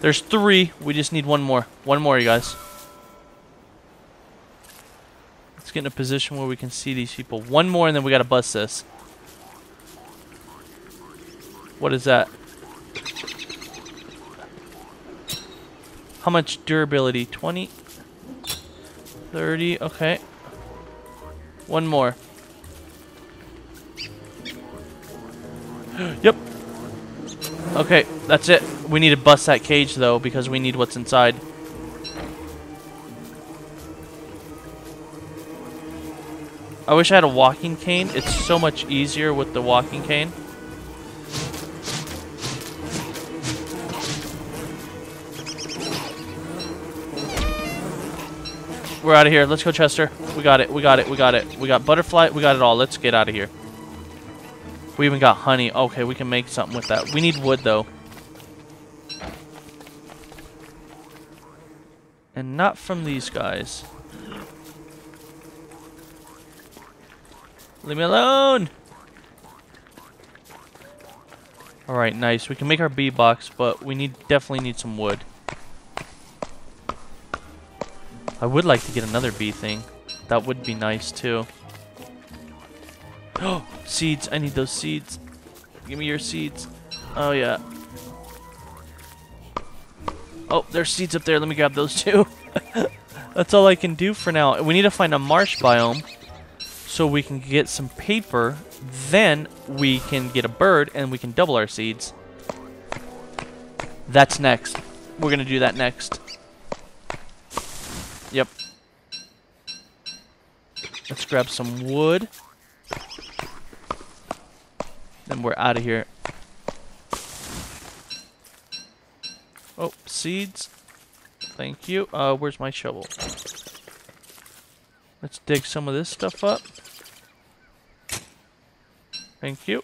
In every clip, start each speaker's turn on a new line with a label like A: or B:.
A: There's three. We just need one more. One more, you guys. Let's get in a position where we can see these people. One more, and then we gotta bust this. What is that? How much durability? 20? 30, okay. One more. yep. Okay, that's it. We need to bust that cage, though, because we need what's inside. I wish I had a walking cane. It's so much easier with the walking cane. We're out of here. Let's go, Chester. We got it. We got it. We got it. We got butterfly. We got it all. Let's get out of here. We even got honey. Okay, we can make something with that. We need wood, though. And not from these guys. Leave me alone! Alright, nice. We can make our bee box, but we need definitely need some wood. I would like to get another bee thing. That would be nice too. Oh, seeds. I need those seeds. Give me your seeds. Oh, yeah. Oh, there's seeds up there. Let me grab those too. That's all I can do for now. We need to find a marsh biome so we can get some paper. Then we can get a bird and we can double our seeds. That's next. We're going to do that next. Yep. Let's grab some wood. Then we're out of here. Oh, seeds. Thank you. Uh, where's my shovel? Let's dig some of this stuff up. Thank you.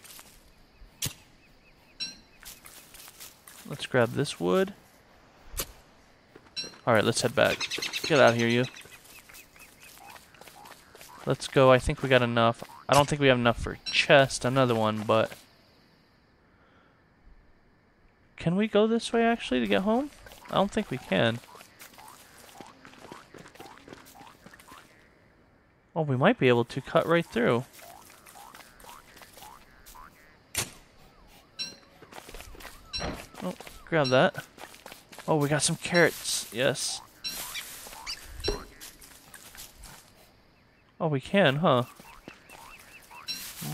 A: Let's grab this wood. Alright, let's head back. Get out of here, you. Let's go. I think we got enough. I don't think we have enough for chest, another one, but... Can we go this way, actually, to get home? I don't think we can. Oh, we might be able to cut right through. Oh, grab that. Oh, we got some carrots. Yes. Oh, we can, huh?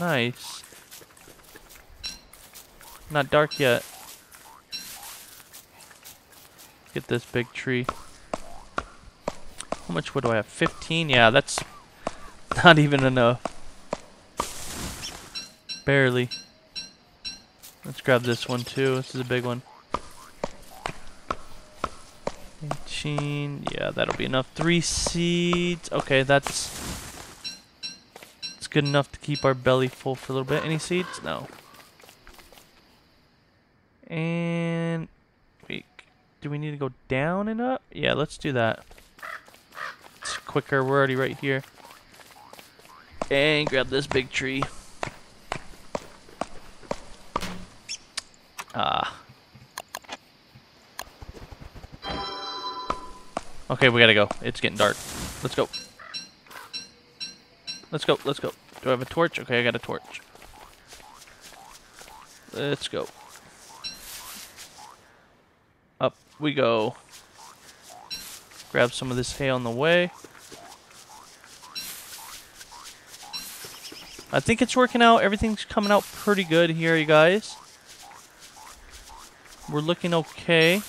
A: Nice. Not dark yet. Get this big tree. How much wood do I have? 15? Yeah, that's not even enough. Barely. Let's grab this one too. This is a big one. 18. Yeah, that'll be enough. Three seeds. Okay, that's... It's good enough to keep our belly full for a little bit. Any seeds? No. And... Do we need to go down and up? Yeah, let's do that. It's quicker. We're already right here. And grab this big tree. Ah. Okay, we gotta go. It's getting dark. Let's go. Let's go, let's go. Do I have a torch? Okay, I got a torch. Let's go. Up we go. Grab some of this hay on the way. I think it's working out. Everything's coming out pretty good here, you guys. We're looking okay.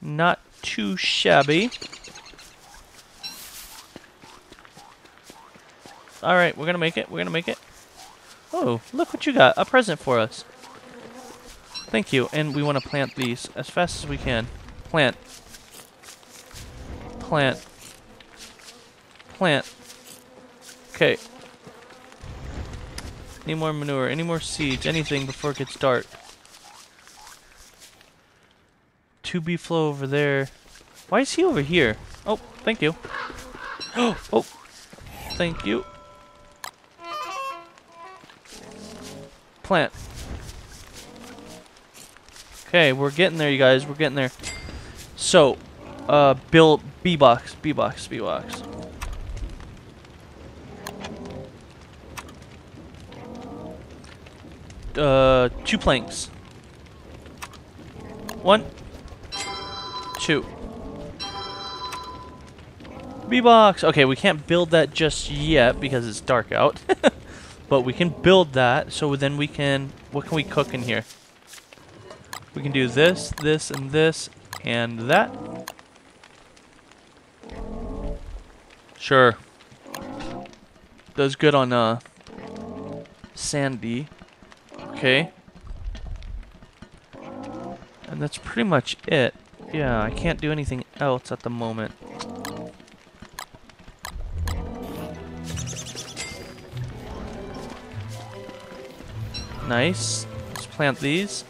A: Not too shabby. Alright, we're gonna make it. We're gonna make it. Oh, look what you got. A present for us. Thank you. And we want to plant these as fast as we can. Plant. Plant. Plant. Okay. Any more manure, any more seeds, anything before it gets dark. 2 Beefalo over there. Why is he over here? Oh, thank you. Oh, oh, thank you. Plant. Okay, we're getting there, you guys. We're getting there. So, uh, build bee box, bee box, bee box. Uh, two planks. One, two. bee-box. Okay, we can't build that just yet because it's dark out. but we can build that, so then we can... What can we cook in here? We can do this, this, and this, and that. Sure. Does good on, uh... Sandy. Okay. And that's pretty much it. Yeah, I can't do anything else at the moment. Nice. Let's plant these.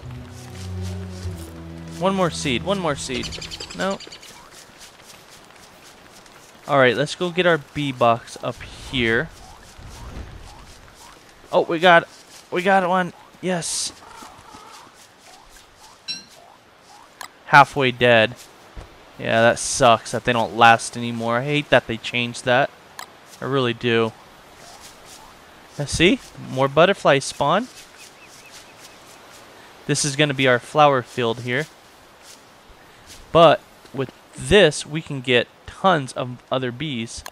A: One more seed. One more seed. No. Alright, let's go get our bee box up here. Oh, we got... We got one. Yes. Halfway dead. Yeah, that sucks that they don't last anymore. I hate that they changed that. I really do. Let's see. More butterflies spawn. This is going to be our flower field here. But with this, we can get tons of other bees.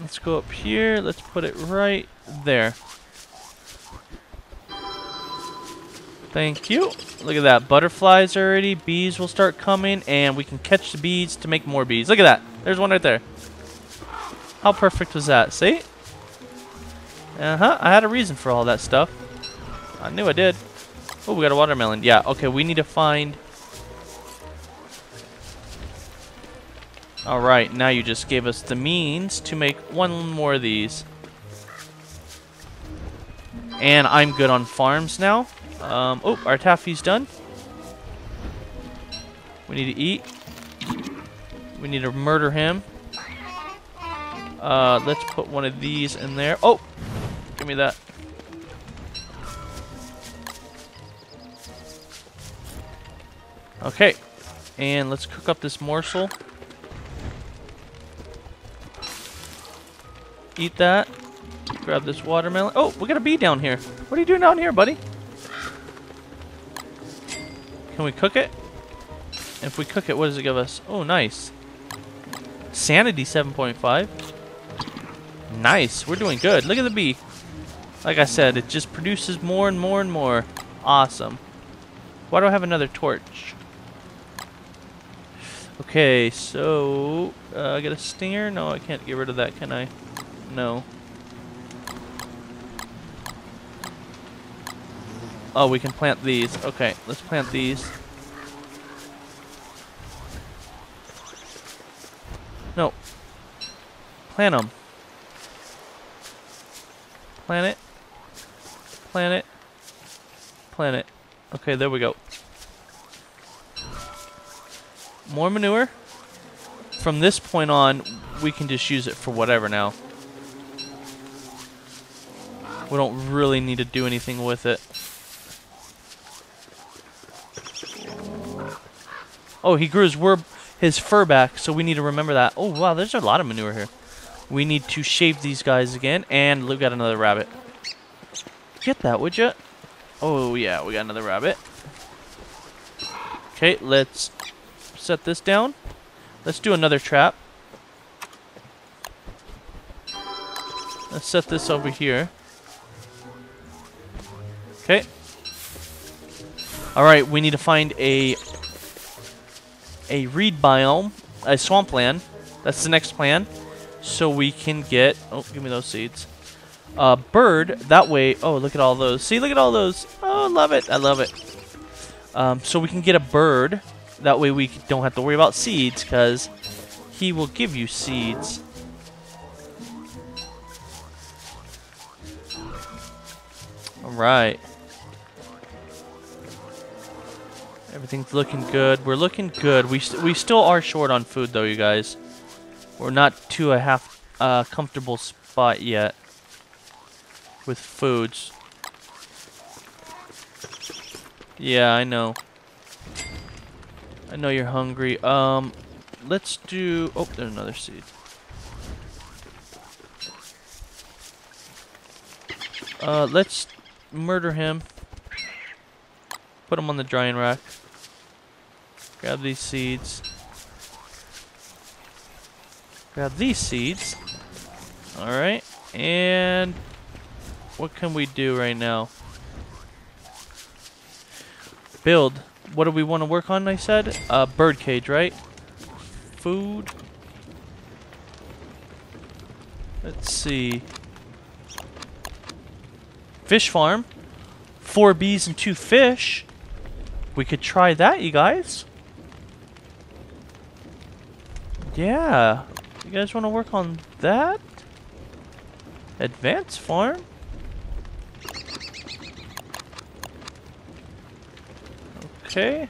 A: Let's go up here. Let's put it right there. Thank you. Look at that. Butterflies already. Bees will start coming. And we can catch the bees to make more bees. Look at that. There's one right there. How perfect was that? See? Uh-huh. I had a reason for all that stuff. I knew I did. Oh, we got a watermelon. Yeah, okay. We need to find... Alright, now you just gave us the means to make one more of these. And I'm good on farms now. Um, oh, our taffy's done. We need to eat. We need to murder him. Uh, let's put one of these in there. Oh! Give me that. Okay. And let's cook up this morsel. Eat that. Grab this watermelon. Oh, we got a bee down here. What are you doing down here, buddy? Can we cook it? If we cook it, what does it give us? Oh, nice. Sanity 7.5. Nice. We're doing good. Look at the bee. Like I said, it just produces more and more and more. Awesome. Why do I have another torch? Okay, so... Uh, I got a stinger? No, I can't get rid of that, can I? No. Oh, we can plant these. Okay, let's plant these. No. Plant them. Planet. Plant it. Okay, there we go. More manure. From this point on, we can just use it for whatever now. We don't really need to do anything with it. Oh, he grew his, his fur back, so we need to remember that. Oh, wow, there's a lot of manure here. We need to shave these guys again, and we've got another rabbit. Get that, would you? Oh, yeah, we got another rabbit. Okay, let's set this down. Let's do another trap. Let's set this over here. Okay. Alright, we need to find a a reed biome, a swampland. That's the next plan. So we can get... Oh, give me those seeds. A bird. That way... Oh, look at all those. See, look at all those. Oh, love it. I love it. Um, so we can get a bird. That way we don't have to worry about seeds because he will give you seeds. Alright. Everything's looking good. We're looking good. We, st we still are short on food, though, you guys. We're not to a half uh, comfortable spot yet with foods. Yeah, I know. I know you're hungry. Um, let's do... Oh, there's another seed. Uh, let's murder him. Put him on the drying rack. Grab these seeds. Grab these seeds. Alright. And what can we do right now? Build. What do we want to work on, I said? Uh, bird cage, right? Food. Let's see. Fish farm. Four bees and two fish. We could try that, you guys. Yeah. You guys want to work on that? Advanced farm? Okay.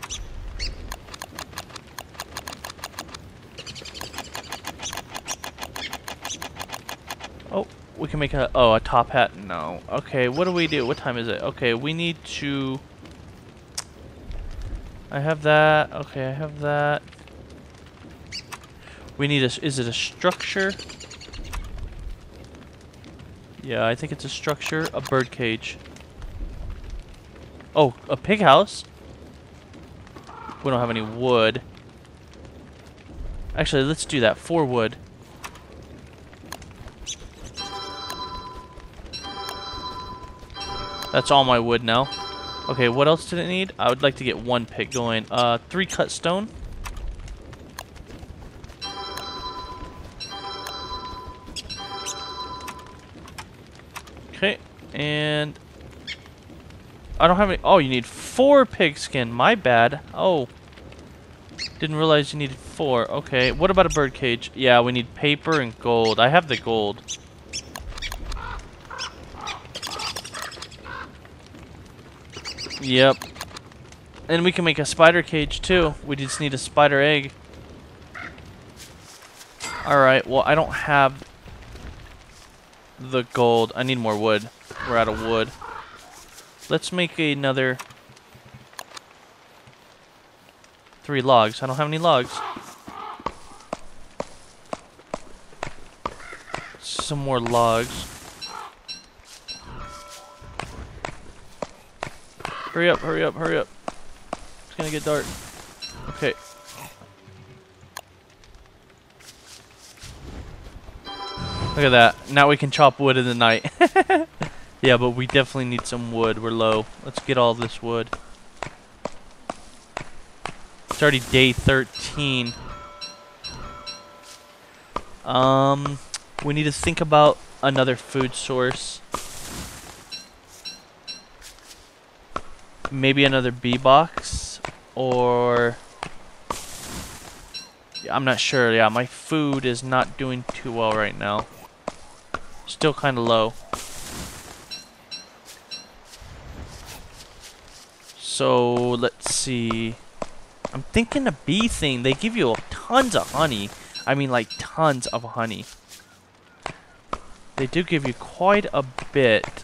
A: Oh, we can make a oh a top hat. No. Okay, what do we do? What time is it? Okay, we need to. I have that. Okay, I have that. We need a. Is it a structure? Yeah, I think it's a structure. A bird cage. Oh, a pig house. We don't have any wood. Actually, let's do that. Four wood. That's all my wood now. Okay, what else did it need? I would like to get one pig going. Uh, three cut stone. I don't have any. Oh, you need four pigskin. My bad. Oh. Didn't realize you needed four. Okay, what about a bird cage? Yeah, we need paper and gold. I have the gold. Yep. And we can make a spider cage too. We just need a spider egg. Alright, well I don't have the gold. I need more wood. We're out of wood. Let's make another three logs. I don't have any logs. Some more logs. Hurry up, hurry up, hurry up. It's gonna get dark. Okay. Look at that. Now we can chop wood in the night. Yeah, but we definitely need some wood. We're low. Let's get all this wood. It's already day 13. Um, we need to think about another food source. Maybe another bee box or I'm not sure. Yeah, my food is not doing too well right now. Still kind of low. So, let's see. I'm thinking a bee thing. They give you tons of honey. I mean, like, tons of honey. They do give you quite a bit.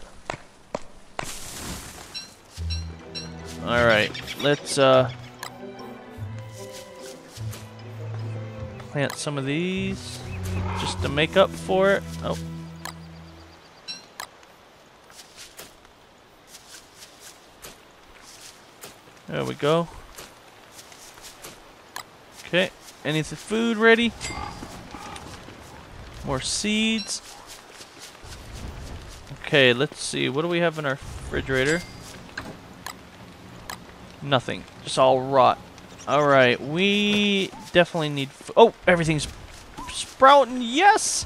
A: Alright, let's, uh... Plant some of these. Just to make up for it. Oh. There we go. Okay, any food ready? More seeds. Okay, let's see. What do we have in our refrigerator? Nothing. Just all rot. Alright, we definitely need... oh, everything's sprouting. Yes!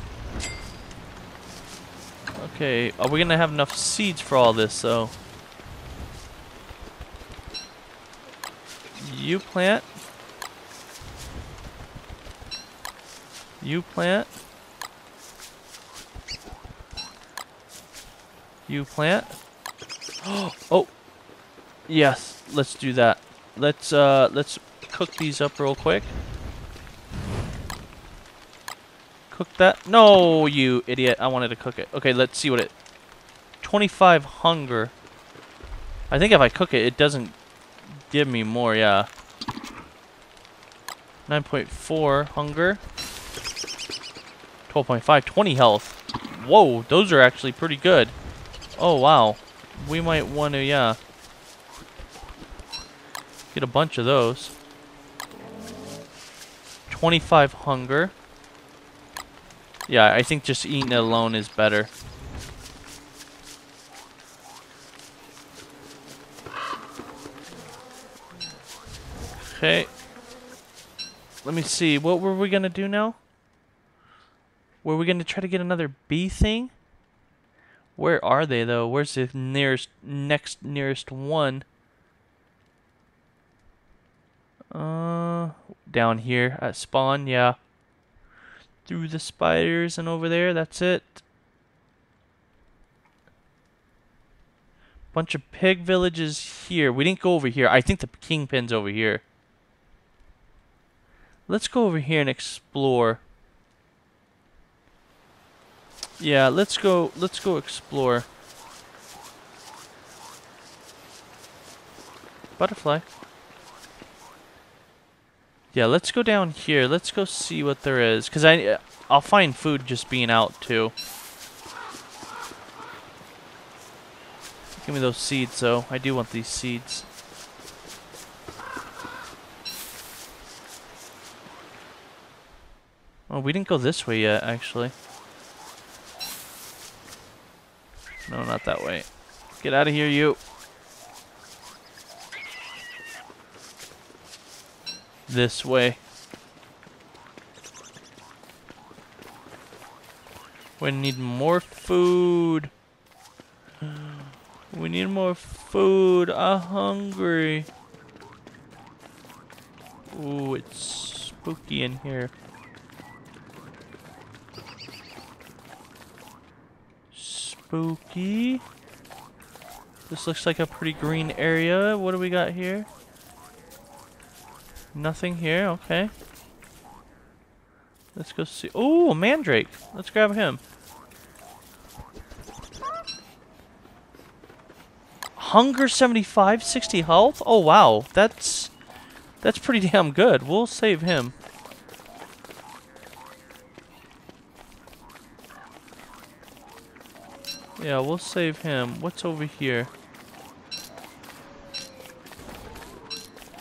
A: Okay, are we going to have enough seeds for all this, though? So? You plant. You plant. You plant. oh. Yes, let's do that. Let's uh let's cook these up real quick. Cook that. No, you idiot. I wanted to cook it. Okay, let's see what it... 25 hunger. I think if I cook it, it doesn't give me more, yeah. 9.4 hunger. 12.5, 20 health. Whoa, those are actually pretty good. Oh, wow. We might want to, yeah. Get a bunch of those. 25 hunger. Yeah, I think just eating it alone is better. Okay. Let me see. What were we going to do now? Were we going to try to get another bee thing? Where are they, though? Where's the nearest, next nearest one? Uh, down here at spawn, yeah. Through the spiders and over there, that's it. Bunch of pig villages here. We didn't go over here. I think the kingpin's over here. Let's go over here and explore. Yeah, let's go let's go explore. Butterfly. Yeah, let's go down here. Let's go see what there is. Because I, I'll find food just being out, too. Give me those seeds, though. I do want these seeds. Oh, we didn't go this way yet, actually. No, not that way. Get out of here, you. this way. We need more food. We need more food. I'm hungry. Ooh, it's spooky in here. Spooky. This looks like a pretty green area. What do we got here? Nothing here, okay. Let's go see. Oh, mandrake. Let's grab him. Hunger 75, 60 health? Oh, wow. That's that's pretty damn good. We'll save him. Yeah, we'll save him. What's over here?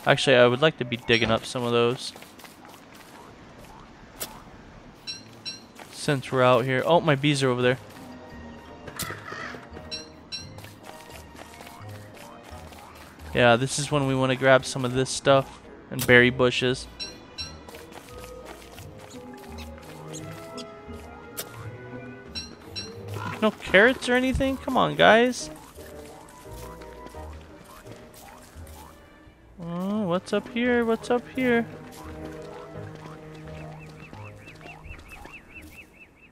A: Actually, I would like to be digging up some of those. Since we're out here. Oh, my bees are over there. Yeah, this is when we want to grab some of this stuff. And berry bushes. No carrots or anything? Come on, guys. Oh, what's up here? What's up here?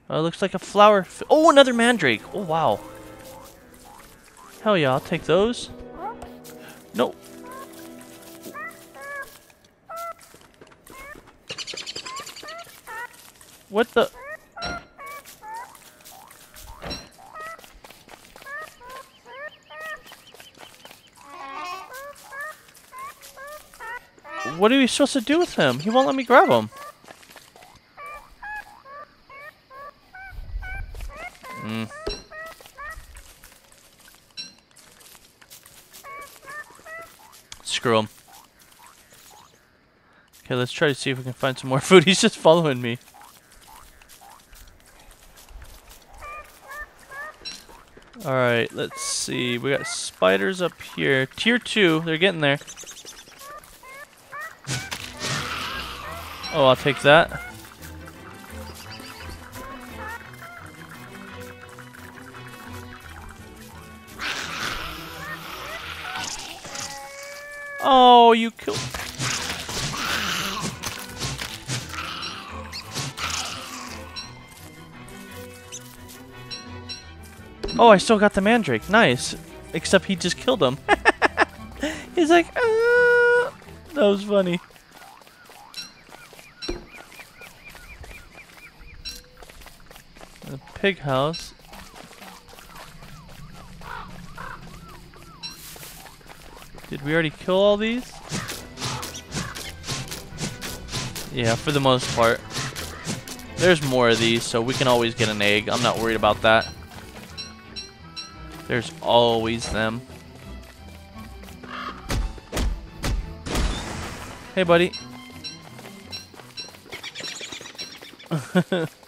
A: Oh, it looks like a flower. Oh, another mandrake. Oh, wow. Hell yeah, I'll take those. Nope. What the? What are we supposed to do with him? He won't let me grab him. Mm. Screw him. Okay, let's try to see if we can find some more food. He's just following me. Alright, let's see. We got spiders up here. Tier 2, they're getting there. Oh, I'll take that. Oh, you killed... Oh, I still got the mandrake. Nice. Except he just killed him. He's like, ah. That was funny. The pig house. Did we already kill all these? Yeah, for the most part. There's more of these, so we can always get an egg. I'm not worried about that. There's always them. Hey, buddy.